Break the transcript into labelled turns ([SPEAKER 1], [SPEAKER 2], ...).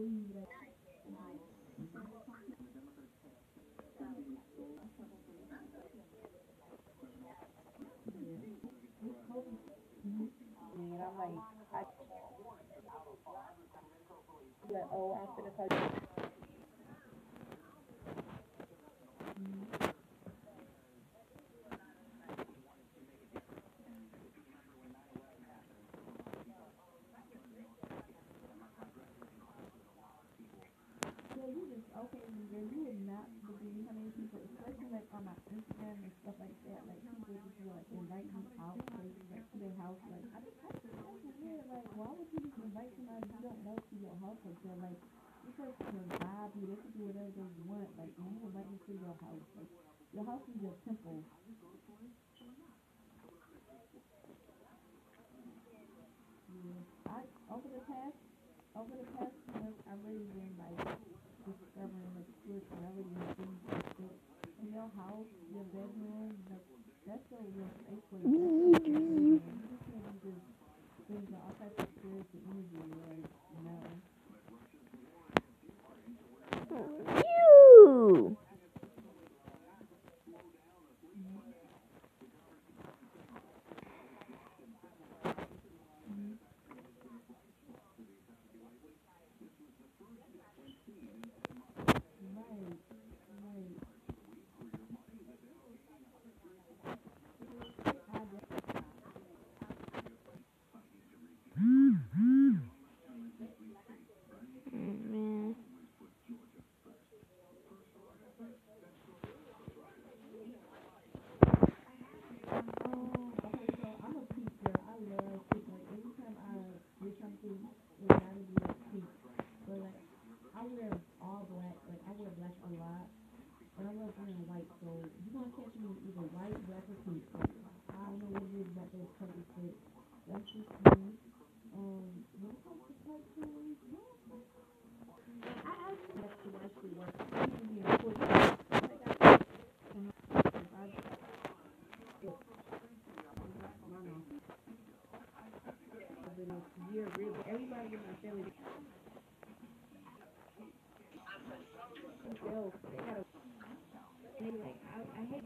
[SPEAKER 1] And I'm like, I, but oh, after the like on my Instagram and stuff like that, like people just like invite me out places like to their house, like I just I just that's weird, like why would you just invite somebody you don't know to your house like that? Like this person can vibe you, they can do whatever they want, like you invite me to your house. Like your house is your temple. Yeah. I over the past over the past few months I've really been like discovering like spiritual reality and things like that. In your house, your bedroom, like that's your real safe place. That's your safe room. You just can't be just bringing all types of spirits and energy like no.
[SPEAKER 2] You.
[SPEAKER 1] Right, right. I just,
[SPEAKER 2] Man.
[SPEAKER 1] oh, okay, so I'm a peach girl. I love peach. Like every time I get something, it gotta be like peach. But like I wear all black. Like I wear black a lot. But I love wearing white. So you gonna catch me either white, black, or pink. I don't know what it is about those colors, but that's just me. Um, when it comes to tattoos, yeah. I actually have to actually work. Year, really, everybody in my family know, they got a... Anyway, I, I hate...